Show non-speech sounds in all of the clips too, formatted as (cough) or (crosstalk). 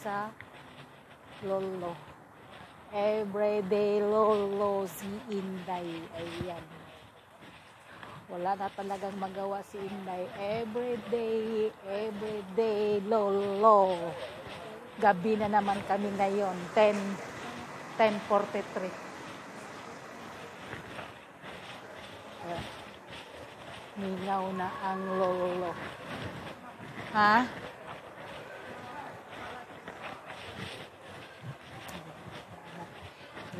sa lolo. Everyday lolo si Inday. Ayan. Wala na talagang magawa si Inday. Everyday, everyday lolo. Gabi na naman kami ngayon. 10, 10.43. Ayan. Na ang lolo. Ha?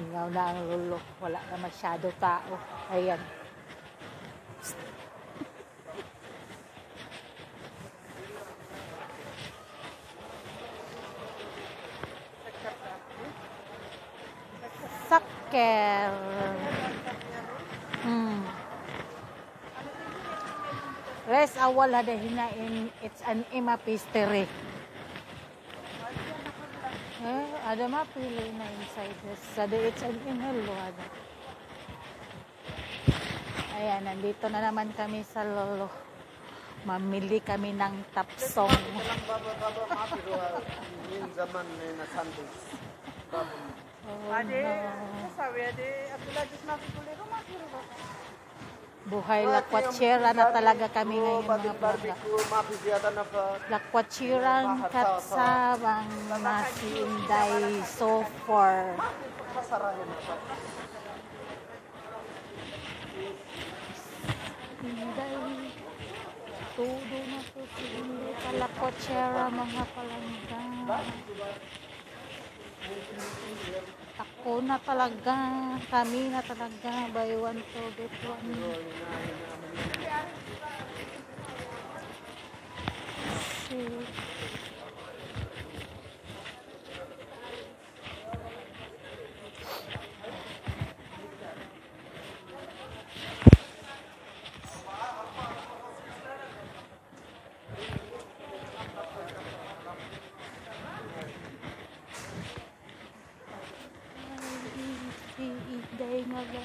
Mingaw na ang lolo. Wala na masyado tao. Ayan. Sakker. Hmm. Res awal ada hinain it's an ima pastry. Eh, ada mapili na inside this. Sada it's an inhalo ada. Ayan, nandito na naman kami sa lolo. Mamili kami ng tapsong. (laughs) Oh, no. Buhay lakwatsera na talaga kami ngayon mga na pa. Lakwatsirang katsabang nasi inday so far. Inday. Todo na to si Inday kalakwatsera mga palangga. Ako na talaga. Kami na talaga. Buy one to get one. See. name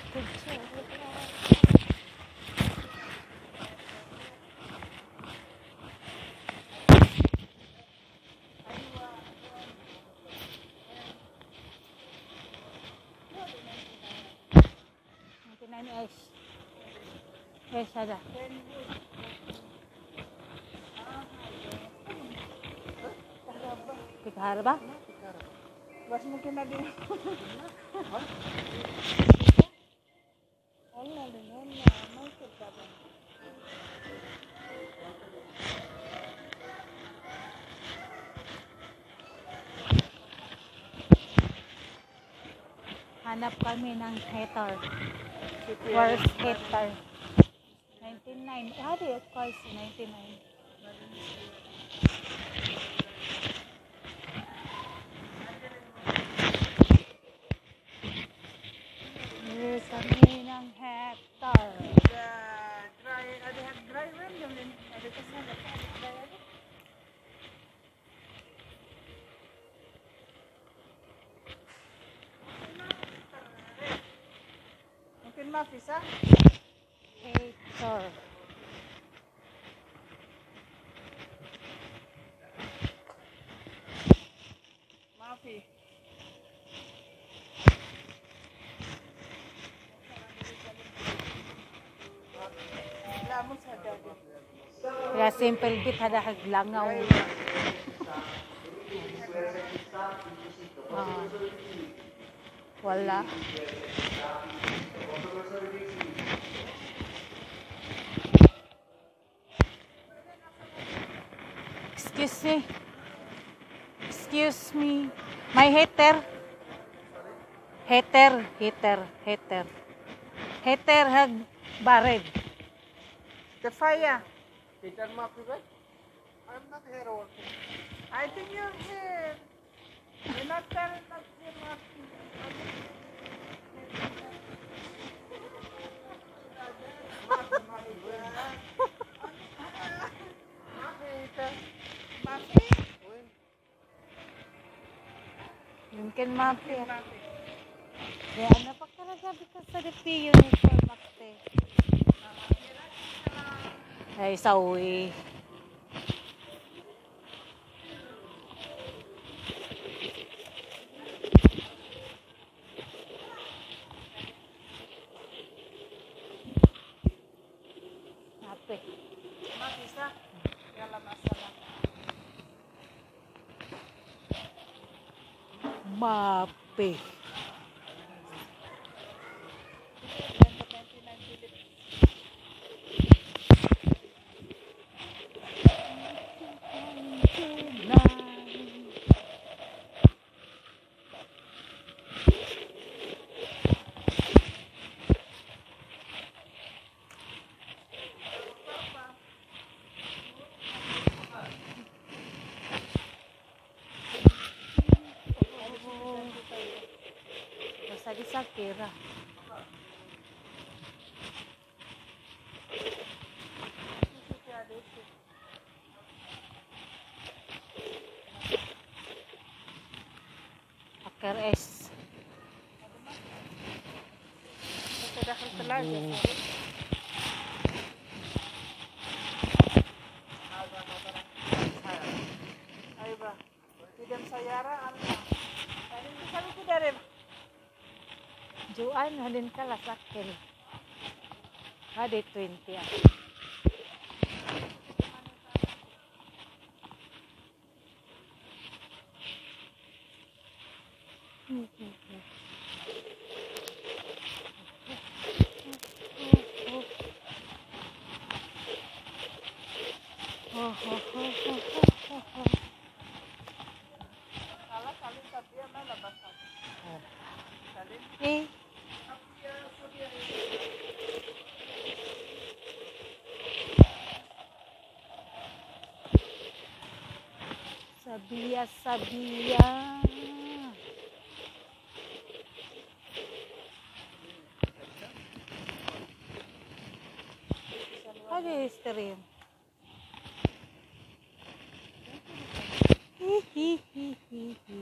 is Yes, ada. Tiga harba? Tiga harba. Bos mungkin tadi. Hanap kami ng hater. Worst hater. 99. How do you call 99? Here kami ng hectare. The dry, ade have dry kasi na ade dry maafisa HR. Maafi. Ya simple git ada haglangaw. Ah. Wala. Excuse me. Excuse me. My hater. Hater, hater, hater. Hater hag bared. The fire. Peter mapi ba? I'm not here working. I think you're here. You're not us you're not Mafi? Mungkin mapi. Ya, napakalaga ka sa DP uniform makte. Ay, sawi. Mape. Basta di sa kira. Aker es. Sa dakal talaga. Ay ba? Tidak sayara ano na? Ano yung sabi ko dari? Juan, halin ka la sakil. Hadi 20 ah. Sabia, sabia. Ada istri, Hihihihihi.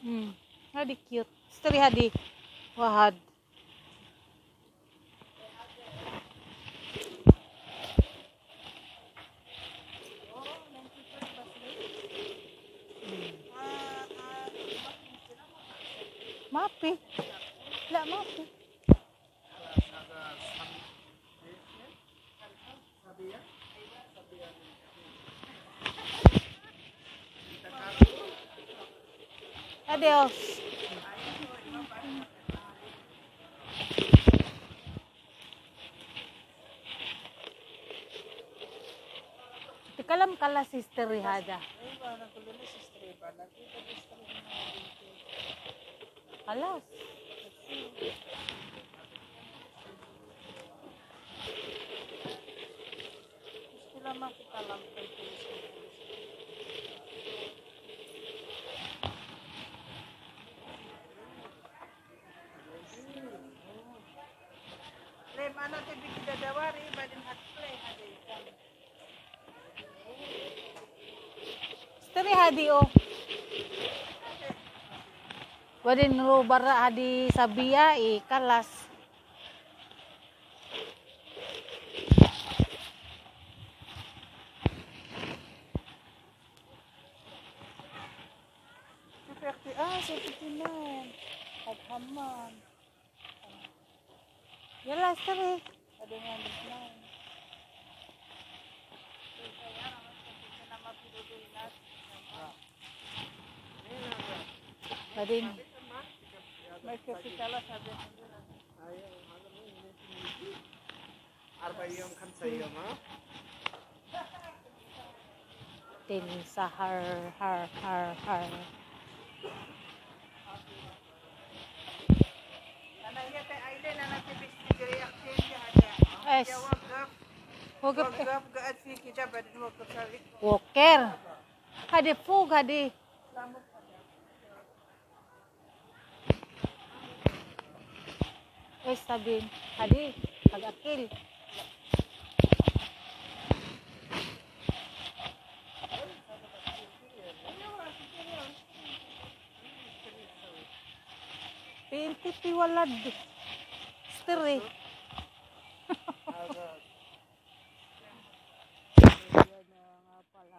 Hmm, hadi cute. Istri hadi. wahad. Mapi. La mapi. Adios. Tikalam kala sister Rihada. ay ba sister lagi Alas. Gusto lamang kita lang kay Lem, ano tibig dadawari? Iba din hatplay, hadi. Story, hadi, oh wadin bara adi sabia ikalas Seperti ah seperti Ada yang bermain. Kapitalnya sahar har har har. ايش؟ وقف وقف قاعد salik. Walker. Hadi. Eh pag-akil. Pinti piwalad. Stiri.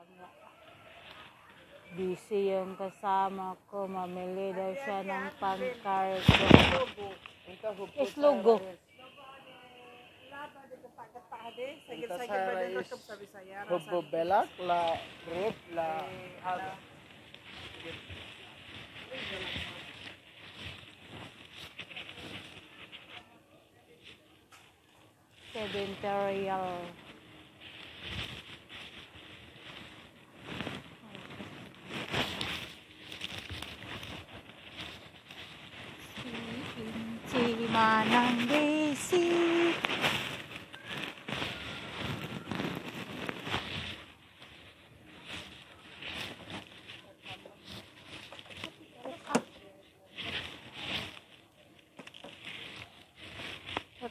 Nga. Busy yung kasama ko. Mamili daw siya ng pangkargo. Ikaw hubot. Is logo. Raba di gata-gata hade. Ita Sagit-sagit sa ba din is rekam sa Bisaya. rasa. Hubbo belak la rip la Eh, Manang Desi.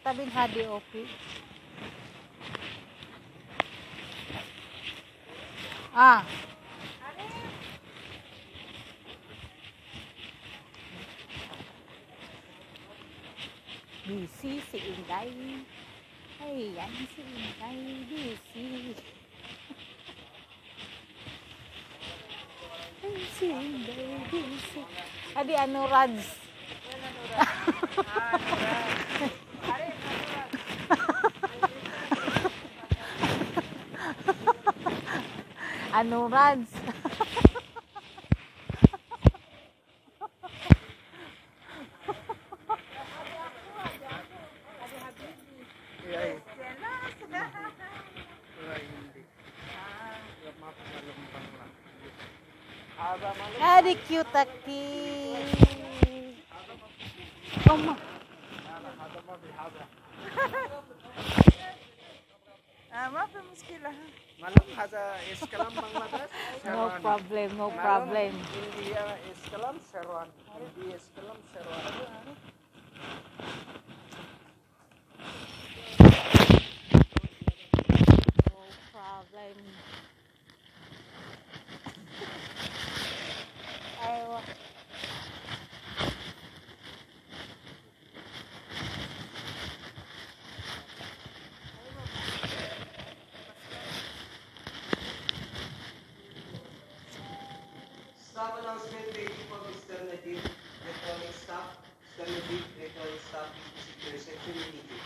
Hadi HDOP Ah. Busy si Inday. Ayan si Inday. Busy. (laughs) Ay, si Inday. Busy. Adi ano, Rads? Are, (laughs) Nora. Ano, Rads? Adi cute aki. Oma. Hada ma bihada. Ah, ما في مشكلة Malam hada is kalam Bangladesh. No Sherwani. problem, no Malam problem. India is kalam Sherwan. India is kalam Announcement waiting for Mr. Nadeem, electronic staff. Mr. Nadeem, electronic staff visiting reception immediately.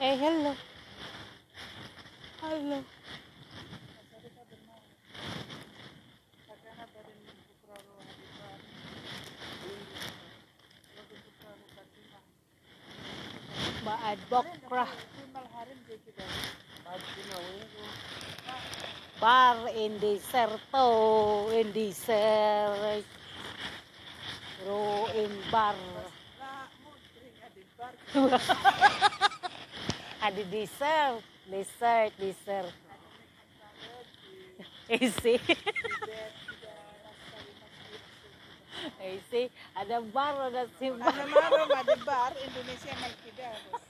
Eh, hello. Hello. Baad bokra. Bar di deserto, indiserto, indiser, ro imbar. (laughs) Ada dessert, dessert, dessert. Isi. (laughs) Isi, ada bar, ada simbar. Ada bar, ada bar, Indonesia naik tidak.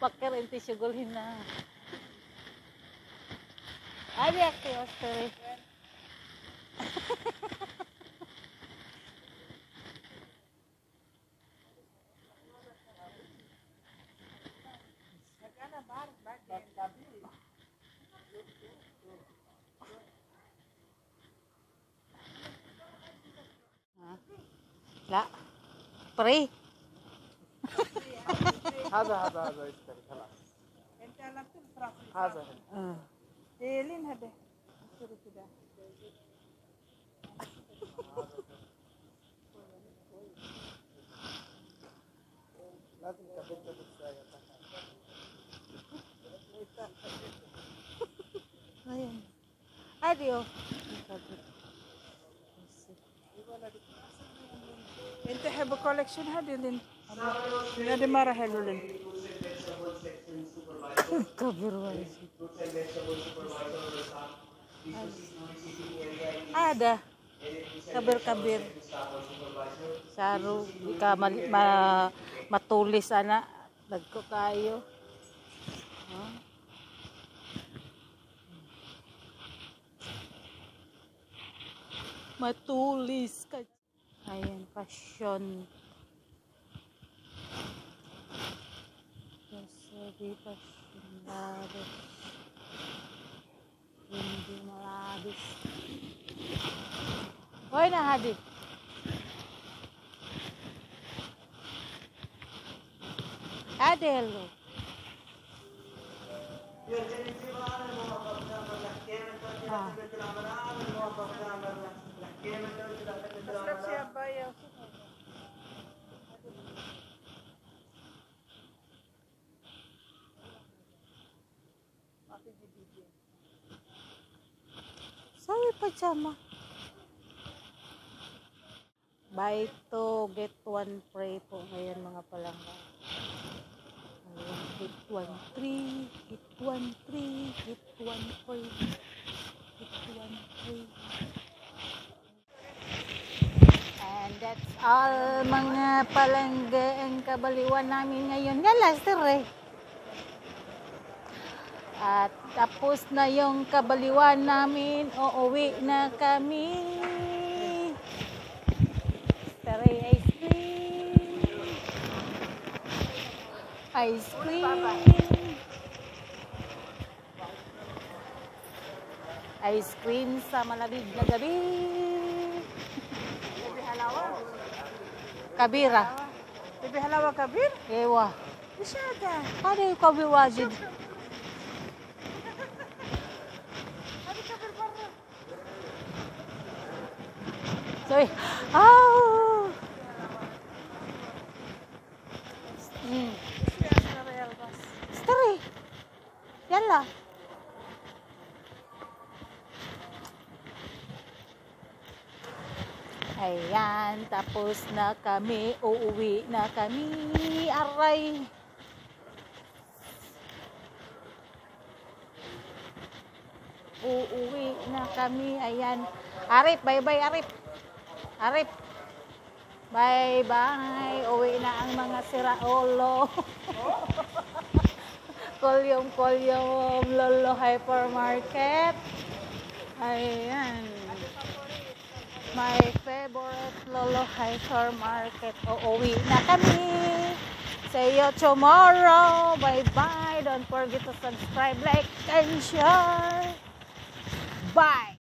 Pakir inti syugulhin na. Adi akti osteri. Nagana bar. Bagay. La. Pre. هذا هذا هذا يشتري خلاص Ente حاضر آه. إيه، لين هبه كده لازم كبدة بالشاي أديو. إنت حب كولكشن هذه لين. هذه مره حلوة لين mara helulin. section supervisor, Kabirwan. fruits and vegetable supervisor or Ada. fruits and Kabir-kabir. Saro, ka mal, ma, matulis ana. Dagko kayo. Huh? Matulis ka. Ayan, passion. vipassinada, vimaladas. Oi, Nahadi. Adelo. Ah. Pajama. Buy two, get one free po ngayon mga palangga. Ayan, get one free, get one free, get one free, get one free. And that's all mga palangga ang kabaliwan namin ngayon. Nga last eh. At tapos na yung kabaliwan namin, uuwi na kami. Tara, ice cream. Ice cream. Ice cream sa malamig na gabi. Bibi halawa. Kabira. Bibi halawa kabir? Ewa. Masyada. Ano yung kabiwajid? Ano Sorry. Oh! Mm. Yalla. Ayan, tapos na kami, uuwi na kami, aray. Uuwi na kami, ayan. Arip, bye-bye, Arip. Arip. Bye-bye. Uwi na ang mga siraulo. (laughs) Kolyom, kolyom, lolo hypermarket. Ayan. My favorite lolo hypermarket. Uuwi na kami. See you tomorrow. Bye-bye. Don't forget to subscribe, like, and share.